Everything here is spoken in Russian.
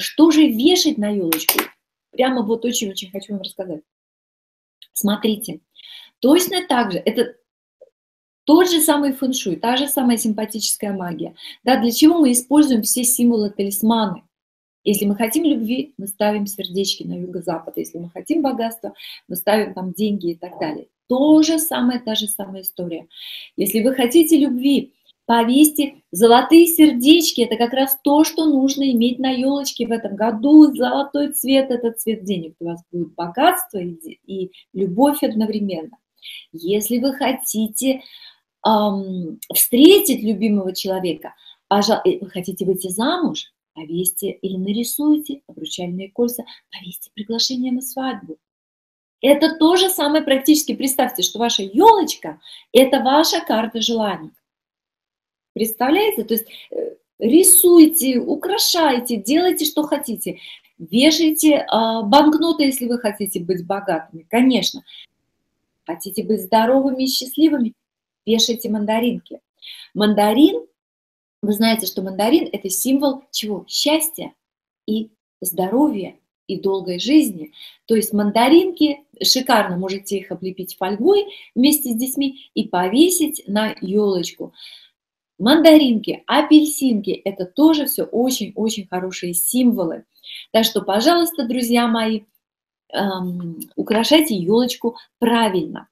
Что же вешать на елочку? Прямо вот очень-очень хочу вам рассказать. Смотрите, точно так же, это тот же самый фэншуй, та же самая симпатическая магия. Да, для чего мы используем все символы талисманы? Если мы хотим любви, мы ставим сердечки на юго-запад. Если мы хотим богатства, мы ставим там деньги и так далее. То же самое, та же самая история. Если вы хотите любви, повесьте золотые сердечки. Это как раз то, что нужно иметь на елочке в этом году. Золотой цвет – это цвет денег. У вас будет богатство и, любовь одновременно. Если вы хотите эм, встретить любимого человека, пожалуйста, э, вы хотите выйти замуж, повесьте или нарисуйте обручальные кольца, повесьте приглашение на свадьбу. Это то же самое практически. Представьте, что ваша елочка – это ваша карта желаний. Представляете? То есть э, рисуйте, украшайте, делайте, что хотите. Вешайте э, банкноты, если вы хотите быть богатыми, конечно. Хотите быть здоровыми и счастливыми, вешайте мандаринки. Мандарин вы знаете, что мандарин – это символ чего? Счастья и здоровья и долгой жизни. То есть мандаринки, шикарно можете их облепить фольгой вместе с детьми и повесить на елочку. Мандаринки, апельсинки – это тоже все очень-очень хорошие символы. Так что, пожалуйста, друзья мои, эм, украшайте елочку правильно.